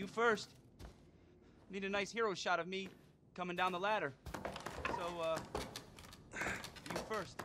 You first. Need a nice hero shot of me coming down the ladder. So, uh, you first.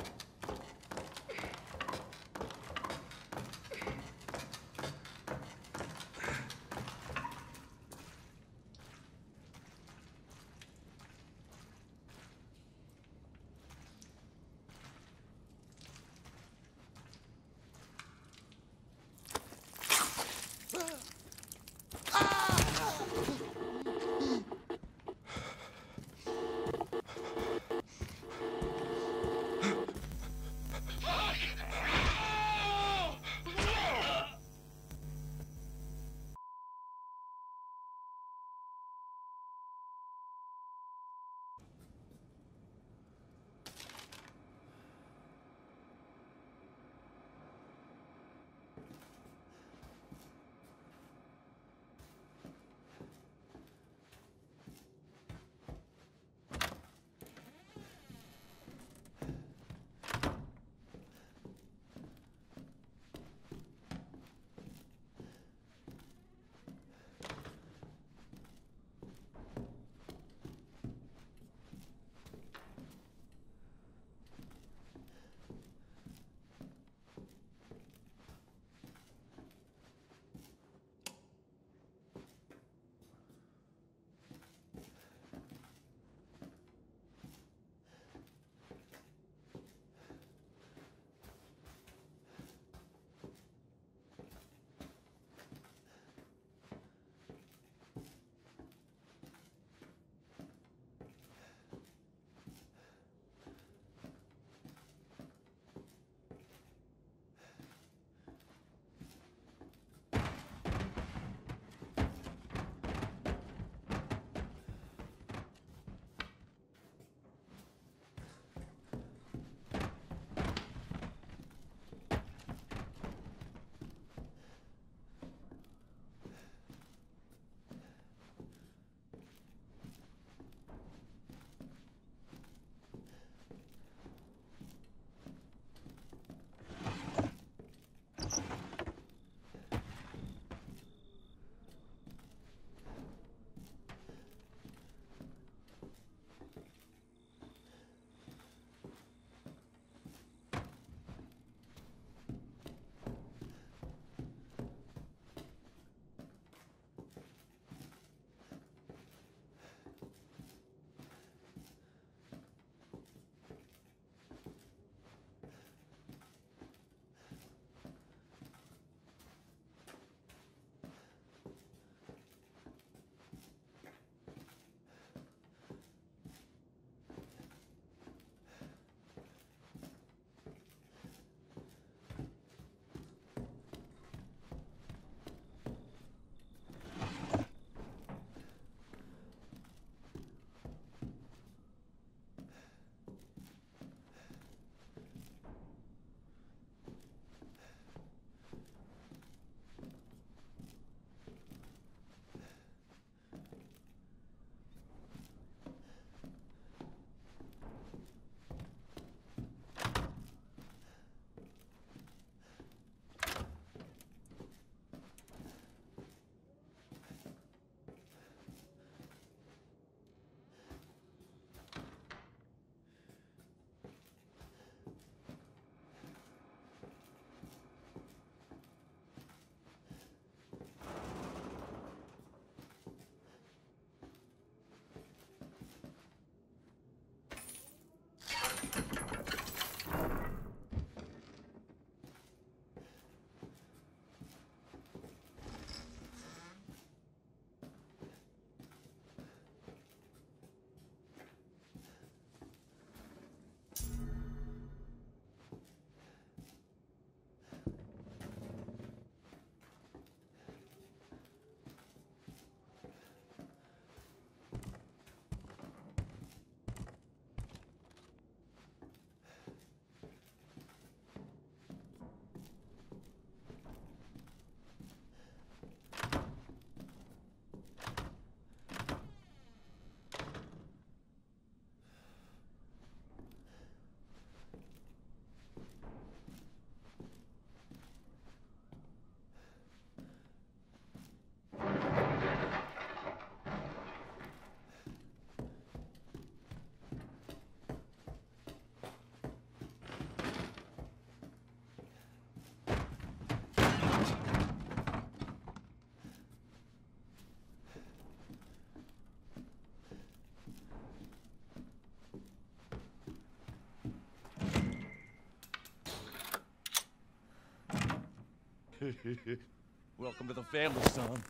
Welcome to the family, son.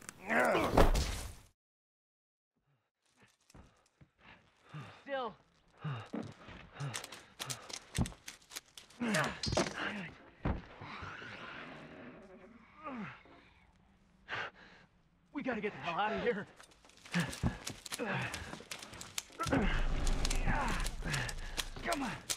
Still. We gotta get the hell out of here. Come on.